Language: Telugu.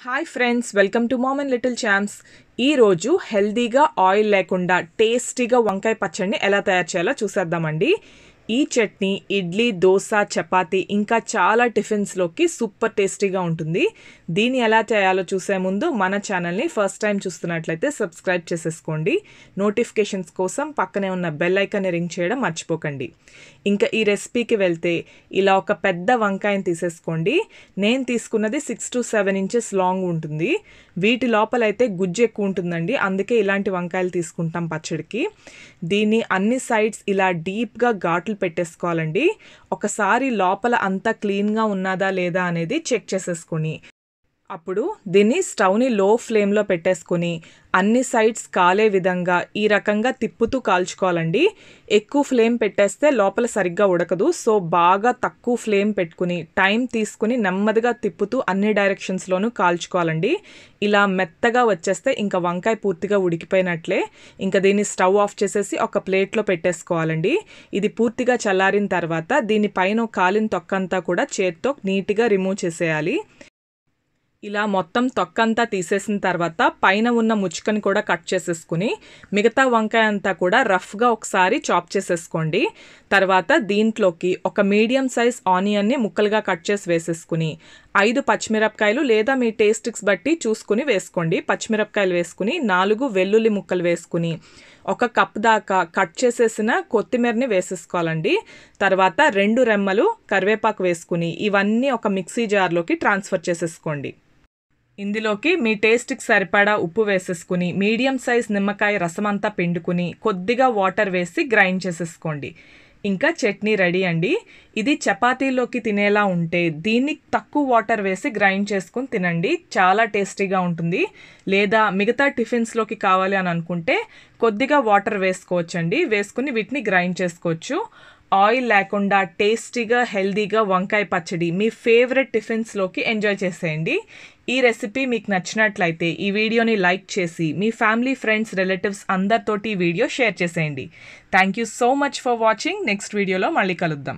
Hi friends welcome to mom and little champs ఈరోజు హెల్దీగా ఆయిల్ లేకుండా టేస్టీగా వంకాయ పచ్చడిని ఎలా తయారు చేయాలో చూసేద్దామండి. ఈ చట్నీ ఇడ్లీ దోశ చపాతీ ఇంకా చాలా టిఫిన్స్లోకి సూపర్ టేస్టీగా ఉంటుంది. దీన్ని ఎలా చేయాలో చూసే ముందు మన ఛానల్ని ఫస్ట్ టైం చూస్తున్నట్లయితే సబ్స్క్రైబ్ చేసేసుకోండి. నోటిఫికేషన్స్ కోసం పక్కనే ఉన్న బెల్ ఐకాన్ని రింగ్ చేయడం మర్చిపోకండి. ఇంకా ఈ రెసిపీకి వెళ్తే ఇలా ఒక పెద్ద వంకాయని తీసేసుకోండి. నేను తీసుకున్నది six to seven inches long ఉంటుంది. వీటి లోపలైతే గుజ్జు ఎక్కువ ఉంటుందండి. అందుకే ఇలాంటి వంకాయలు తీసుకుంటాం పచ్చడికి. దీన్ని అన్ని సైడ్స్ ఇలా డీప్గా ఘాట్లు పెట్టేసుకోవాలండి. ఒకసారి లోపల అంతా క్లీన్గా ఉన్నదా లేదా అనేది చెక్ చేసేసుకొని. అప్పుడు దీన్ని స్టవ్ని లో ఫ్లేమ్లో పెట్టేసుకొని అన్ని సైడ్స్ కాలే విధంగా ఈ రకంగా తిప్పుతూ కాల్చుకోవాలండి. ఎక్కువ ఫ్లేమ్ పెట్టేస్తే లోపల సరిగ్గా ఉడకదు. సో బాగా తక్కువ ఫ్లేమ్ పెట్టుకుని టైం తీసుకుని నెమ్మదిగా తిప్పుతూ అన్ని డైరెక్షన్స్లోనూ కాల్చుకోవాలండి. ఇలా మెత్తగా వచ్చేస్తే ఇంకా వంకాయ పూర్తిగా ఉడికిపోయినట్లే. ఇంకా దీన్ని స్టవ్ ఆఫ్ చేసేసి ఒక ప్లేట్లో పెట్టేసుకోవాలండి. ఇది పూర్తిగా చల్లారిన తర్వాత దీనిపైన కాలిన తొక్కంతా కూడా చేత్తో నీట్గా రిమూవ్ చేసేయాలి. ఇలా మొత్తం తొక్కంతా తీసేసిన తర్వాత పైన ఉన్న ముచ్చుకని కూడా కట్ చేసేసుకుని మిగతా వంకాయ అంతా కూడా రఫ్గా ఒకసారి చాప్ చేసేసుకోండి. తర్వాత దీంట్లోకి ఒక మీడియం సైజ్ ఆనియన్ని ముక్కలుగా కట్ చేసి వేసేసుకుని ఐదు పచ్చిమిరపకాయలు లేదా మీ టేస్ట్కి బట్టి చూసుకుని వేసుకోండి. పచ్చిమిరపకాయలు వేసుకుని నాలుగు వెల్లుల్లి ముక్కలు వేసుకుని ఒక కప్ దాకా కట్ చేసేసిన కొత్తిమీరని వేసేసుకోవాలండి. తర్వాత రెండు రెమ్మలు కరివేపాకు వేసుకుని ఇవన్నీ ఒక మిక్సీ జార్లోకి ట్రాన్స్ఫర్ చేసేసుకోండి. ఇందులోకి మీ టేస్ట్కి సరిపడా ఉప్పు వేసేసుకుని మీడియం సైజ్ నిమ్మకాయ రసం అంతా పిండుకుని కొద్దిగా వాటర్ వేసి గ్రైండ్ చేసేసుకోండి. ఇంకా చట్నీ రెడీ అండి. ఇది చపాతీలోకి తినేలా ఉంటే దీన్ని తక్కువ వాటర్ వేసి గ్రైండ్ చేసుకుని తినండి. చాలా టేస్టీగా ఉంటుంది. లేదా మిగతా టిఫిన్స్లోకి కావాలి అని అనుకుంటే కొద్దిగా వాటర్ వేసుకోవచ్చండి. వేసుకుని వీటిని గ్రైండ్ చేసుకోవచ్చు. ఆయిల్ లేకుండా టేస్టీగా హెల్దీగా వంకాయ పచ్చడి మీ ఫేవరెట్ టిఫిన్స్లోకి ఎంజాయ్ చేసేయండి. ఈ రెసిపీ మీకు నచ్చినట్లయితే ఈ వీడియోని లైక్ చేసి మీ ఫ్యామిలీ ఫ్రెండ్స్ రిలేటివ్స్ అందరితోటి ఈ వీడియో షేర్ చేసేయండి. Thank you so much for watching next వీడియోలో మళ్ళీ కలుద్దాం.